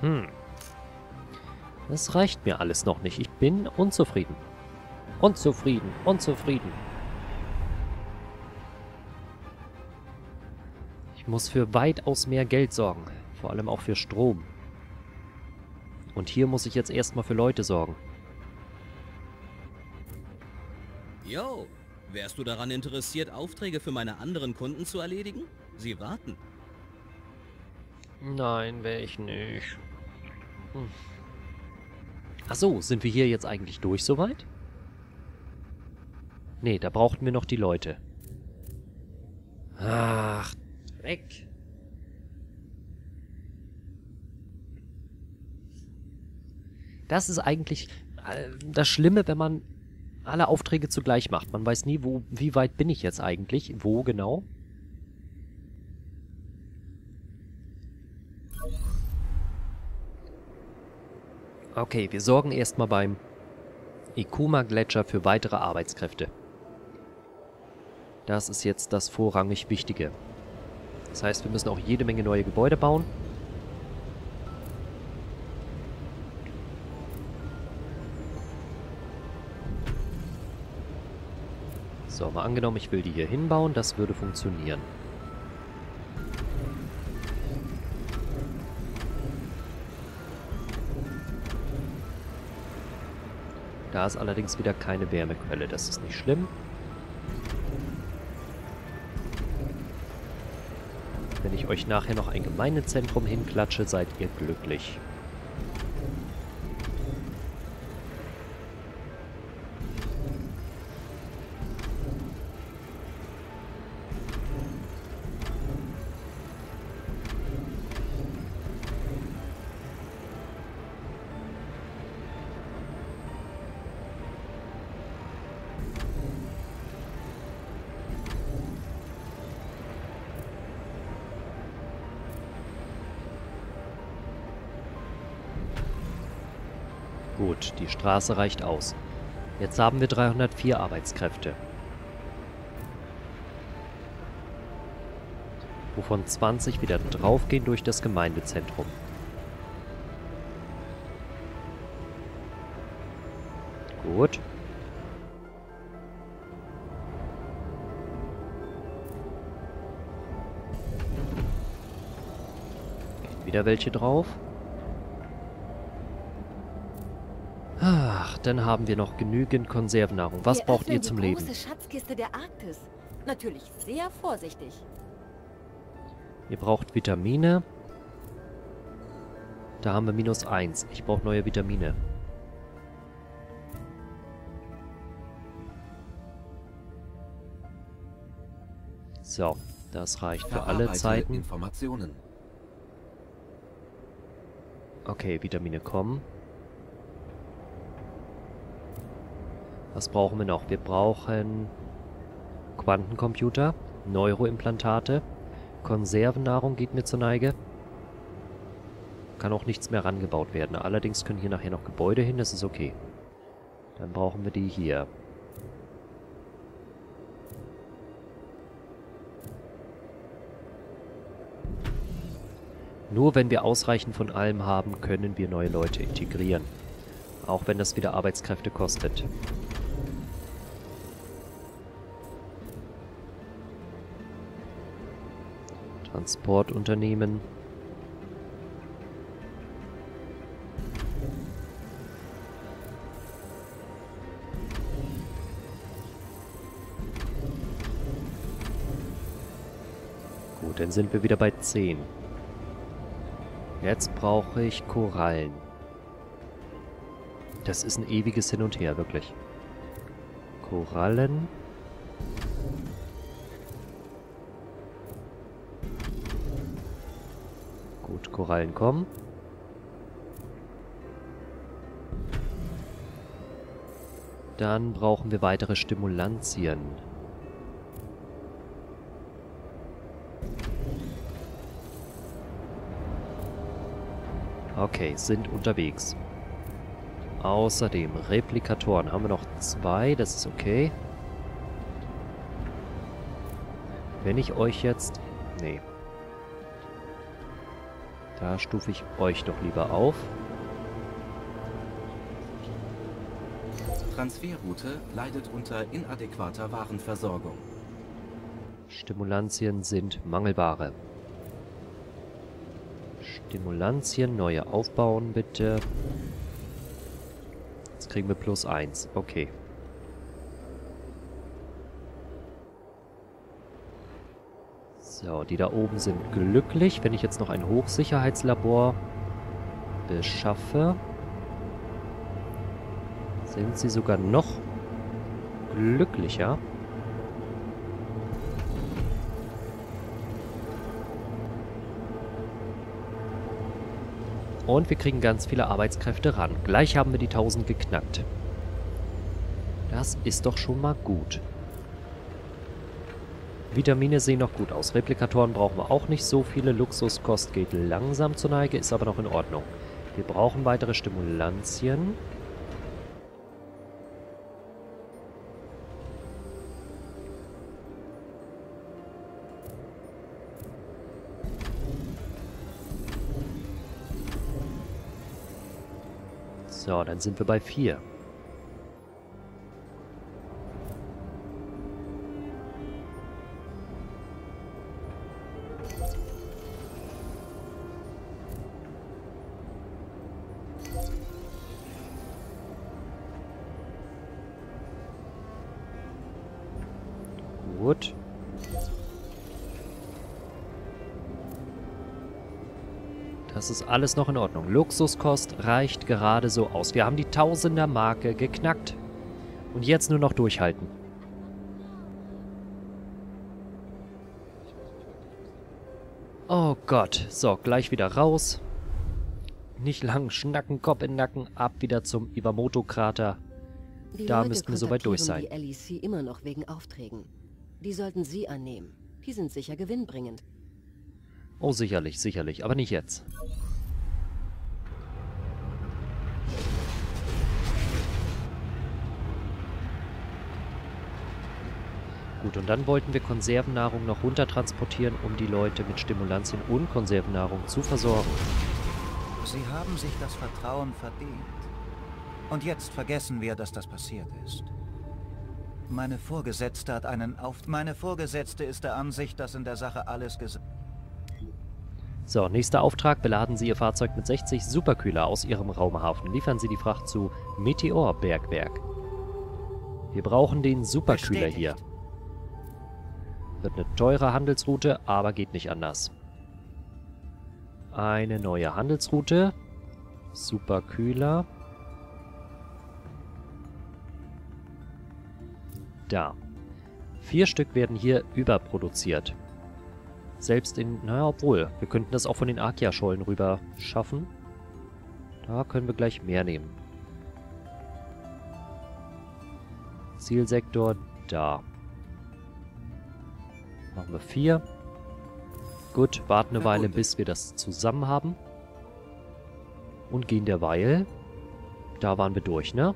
Hm. Das reicht mir alles noch nicht. Ich bin unzufrieden. Unzufrieden, unzufrieden. Ich muss für weitaus mehr Geld sorgen. Vor allem auch für Strom. Und hier muss ich jetzt erstmal für Leute sorgen. Yo, wärst du daran interessiert, Aufträge für meine anderen Kunden zu erledigen? Sie warten. Nein, wäre ich nicht. Hm. Ach so, sind wir hier jetzt eigentlich durch soweit? Nee, da brauchten wir noch die Leute. Ach, weg. Das ist eigentlich äh, das Schlimme, wenn man alle Aufträge zugleich macht. Man weiß nie, wo, wie weit bin ich jetzt eigentlich, wo genau. Okay, wir sorgen erstmal beim Ikuma-Gletscher für weitere Arbeitskräfte. Das ist jetzt das vorrangig Wichtige. Das heißt, wir müssen auch jede Menge neue Gebäude bauen. So, mal angenommen, ich will die hier hinbauen. Das würde funktionieren. Da ist allerdings wieder keine Wärmequelle. Das ist nicht schlimm. Wenn ich euch nachher noch ein Gemeindezentrum hinklatsche, seid ihr glücklich. Gut, die Straße reicht aus. Jetzt haben wir 304 Arbeitskräfte. Wovon 20 wieder draufgehen durch das Gemeindezentrum. Gut. Wieder welche drauf. Ach, dann haben wir noch genügend Konservennahrung. Was Wir braucht ihr zum die Leben? große Schatzkiste der Arktis. Natürlich sehr vorsichtig. Ihr braucht Vitamine. Da haben wir minus 1. Ich brauche neue Vitamine. So, das reicht für alle Zeiten. Informationen. Okay, Vitamine kommen. Was brauchen wir noch? Wir brauchen Quantencomputer, Neuroimplantate, Konservennahrung geht mir zur Neige. Kann auch nichts mehr rangebaut werden. Allerdings können hier nachher noch Gebäude hin, das ist okay. Dann brauchen wir die hier. Nur wenn wir ausreichend von allem haben, können wir neue Leute integrieren. Auch wenn das wieder Arbeitskräfte kostet. Transportunternehmen. Gut, dann sind wir wieder bei 10. Jetzt brauche ich Korallen. Das ist ein ewiges Hin und Her, wirklich. Korallen. Korallen kommen. Dann brauchen wir weitere Stimulantien. Okay, sind unterwegs. Außerdem Replikatoren haben wir noch zwei, das ist okay. Wenn ich euch jetzt... Nee. Da stufe ich euch doch lieber auf. Transferroute leidet unter inadäquater Warenversorgung. Stimulantien sind Mangelware. Stimulantien, neue aufbauen bitte. Jetzt kriegen wir plus eins. Okay. So, die da oben sind glücklich. Wenn ich jetzt noch ein Hochsicherheitslabor beschaffe, sind sie sogar noch glücklicher. Und wir kriegen ganz viele Arbeitskräfte ran. Gleich haben wir die 1000 geknackt. Das ist doch schon mal gut. Vitamine sehen noch gut aus. Replikatoren brauchen wir auch nicht so viele. Luxuskost geht langsam zur Neige, ist aber noch in Ordnung. Wir brauchen weitere Stimulantien. So, dann sind wir bei 4. Das ist alles noch in Ordnung. Luxuskost reicht gerade so aus. Wir haben die Tausender-Marke geknackt. Und jetzt nur noch durchhalten. Oh Gott. So, gleich wieder raus. Nicht lang schnacken, Kopf in den Nacken. Ab wieder zum Iwamoto-Krater. Da Leute müssten wir soweit durch sein. Die LEC immer noch wegen Aufträgen. Die sollten Sie annehmen. Die sind sicher gewinnbringend. Oh, sicherlich, sicherlich. Aber nicht jetzt. Gut, und dann wollten wir Konservennahrung noch runter transportieren, um die Leute mit Stimulantien und Konservennahrung zu versorgen. Sie haben sich das Vertrauen verdient. Und jetzt vergessen wir, dass das passiert ist. Meine Vorgesetzte hat einen Auf... Meine Vorgesetzte ist der Ansicht, dass in der Sache alles ges... So, nächster Auftrag. Beladen Sie Ihr Fahrzeug mit 60 Superkühler aus Ihrem Raumhafen. Liefern Sie die Fracht zu Meteor Bergwerk. Wir brauchen den Superkühler hier. Wird eine teure Handelsroute, aber geht nicht anders. Eine neue Handelsroute. Superkühler. Da. Vier Stück werden hier überproduziert. Selbst in, naja, obwohl, wir könnten das auch von den Akia-Schollen rüber schaffen. Da können wir gleich mehr nehmen. Zielsektor da. Machen wir vier. Gut, warten eine Weile, bis wir das zusammen haben. Und gehen derweil. Da waren wir durch, ne?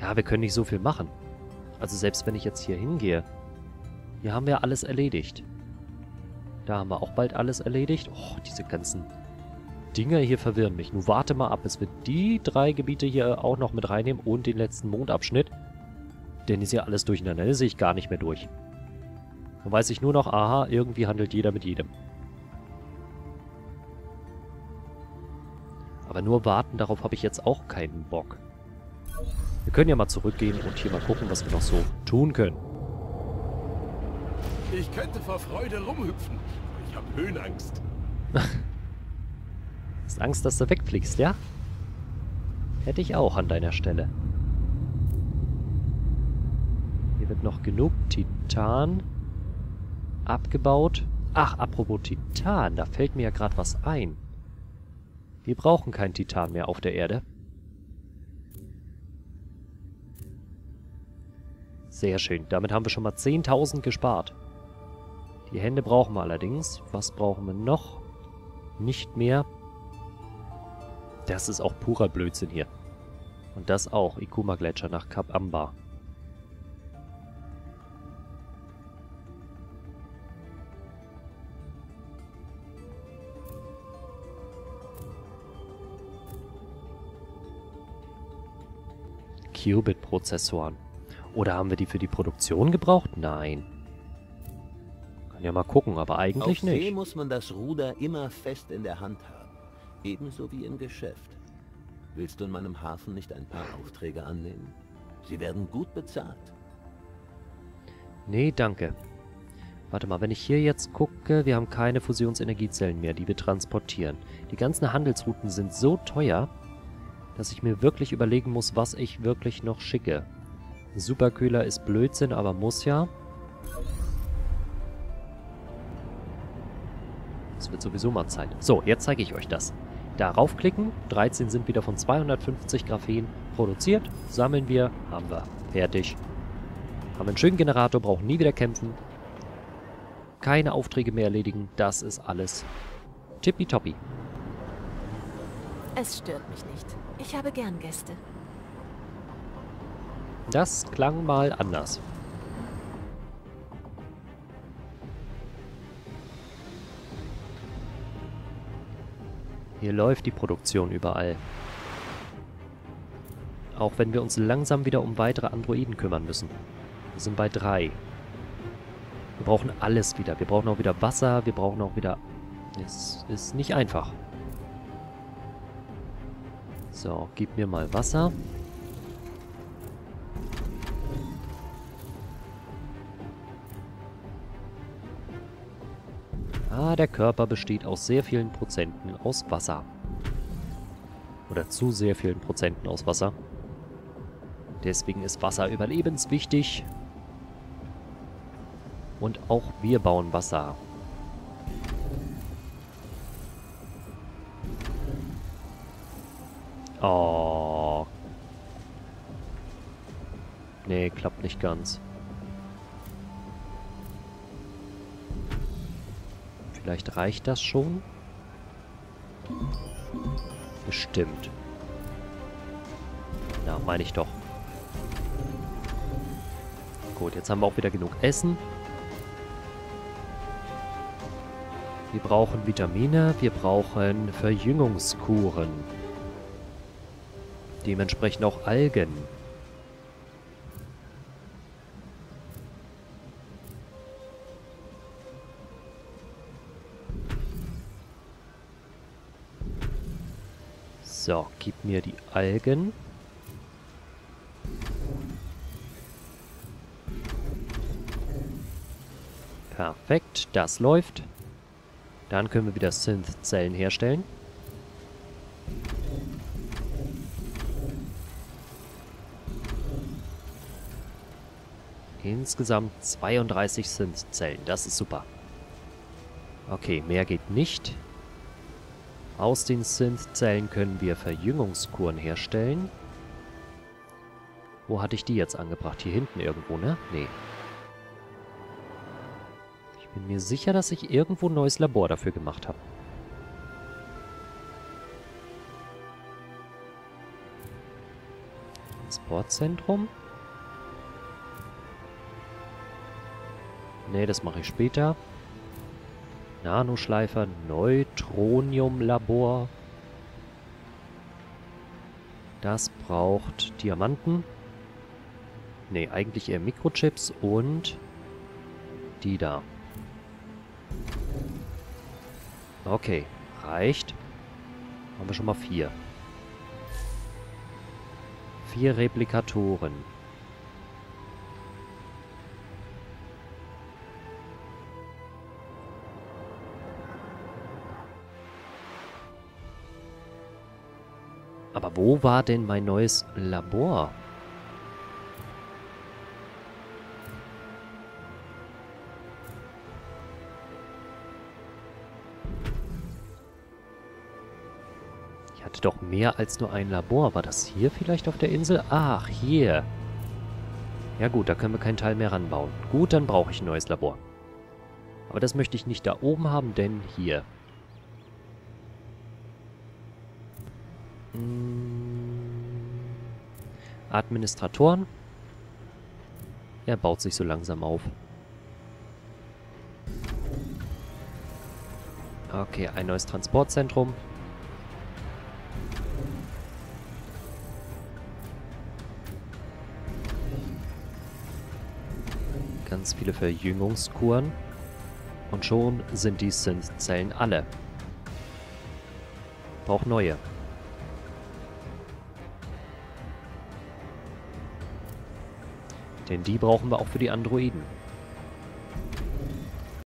Ja, wir können nicht so viel machen. Also selbst wenn ich jetzt hier hingehe. Hier haben wir alles erledigt. Da haben wir auch bald alles erledigt. Oh, diese ganzen Dinger hier verwirren mich. Nun warte mal ab, bis wir die drei Gebiete hier auch noch mit reinnehmen und den letzten Mondabschnitt. Denn ist ja alles durcheinander. Das sehe ich gar nicht mehr durch. Dann weiß ich nur noch, aha, irgendwie handelt jeder mit jedem. Aber nur warten, darauf habe ich jetzt auch keinen Bock. Wir können ja mal zurückgehen und hier mal gucken, was wir noch so tun können. Ich könnte vor Freude rumhüpfen. Ich habe Höhenangst. Hast Angst, dass du wegfliegst, ja? Hätte ich auch an deiner Stelle. Hier wird noch genug Titan abgebaut. Ach, apropos Titan, da fällt mir ja gerade was ein. Wir brauchen kein Titan mehr auf der Erde. Sehr schön. Damit haben wir schon mal 10.000 gespart. Die Hände brauchen wir allerdings. Was brauchen wir noch? Nicht mehr. Das ist auch purer Blödsinn hier. Und das auch. Ikuma-Gletscher nach Kap Amba. Qubit-Prozessoren. Oder haben wir die für die Produktion gebraucht? Nein. Kann ja mal gucken, aber eigentlich Auf See nicht. muss man das Ruder immer fest in der Hand haben. Ebenso wie im Geschäft. Willst du in meinem Hafen nicht ein paar Aufträge annehmen? Sie werden gut bezahlt. Nee, danke. Warte mal, wenn ich hier jetzt gucke, wir haben keine Fusionsenergiezellen mehr, die wir transportieren. Die ganzen Handelsrouten sind so teuer, dass ich mir wirklich überlegen muss, was ich wirklich noch schicke. Superkühler ist Blödsinn, aber muss ja. Es wird sowieso mal Zeit. So, jetzt zeige ich euch das. Darauf klicken, 13 sind wieder von 250 Graphen produziert, sammeln wir, haben wir. Fertig. Haben einen schönen Generator, brauchen nie wieder kämpfen. Keine Aufträge mehr erledigen, das ist alles tippitoppi. Es stört mich nicht. Ich habe gern Gäste. Das klang mal anders. Hier läuft die Produktion überall. Auch wenn wir uns langsam wieder um weitere Androiden kümmern müssen. Wir sind bei drei. Wir brauchen alles wieder. Wir brauchen auch wieder Wasser. Wir brauchen auch wieder... Es ist nicht einfach. So, gib mir mal Wasser. Ah, der Körper besteht aus sehr vielen Prozenten aus Wasser. Oder zu sehr vielen Prozenten aus Wasser. Deswegen ist Wasser überlebenswichtig. Und auch wir bauen Wasser. Oh. Nee, klappt nicht ganz. Vielleicht reicht das schon? Bestimmt. Na, meine ich doch. Gut, jetzt haben wir auch wieder genug Essen. Wir brauchen Vitamine, wir brauchen Verjüngungskuren. Dementsprechend auch Algen. So, gib mir die Algen. Perfekt, das läuft. Dann können wir wieder Synth-Zellen herstellen. Insgesamt 32 Synth-Zellen, das ist super. Okay, mehr geht nicht. Aus den Synth-Zellen können wir Verjüngungskuren herstellen. Wo hatte ich die jetzt angebracht? Hier hinten irgendwo, ne? Nee. Ich bin mir sicher, dass ich irgendwo ein neues Labor dafür gemacht habe. Transportzentrum? Nee, das mache ich später. Nanoschleifer, Neutronium-Labor. Das braucht Diamanten. Ne, eigentlich eher Mikrochips und die da. Okay, reicht. Haben wir schon mal vier. Vier Replikatoren. Aber wo war denn mein neues Labor? Ich hatte doch mehr als nur ein Labor. War das hier vielleicht auf der Insel? Ach, hier. Ja gut, da können wir keinen Teil mehr ranbauen. Gut, dann brauche ich ein neues Labor. Aber das möchte ich nicht da oben haben, denn hier. Administratoren. Er baut sich so langsam auf. Okay, ein neues Transportzentrum. Ganz viele Verjüngungskuren. Und schon sind die Synth-Zellen alle. Braucht neue. Denn die brauchen wir auch für die Androiden.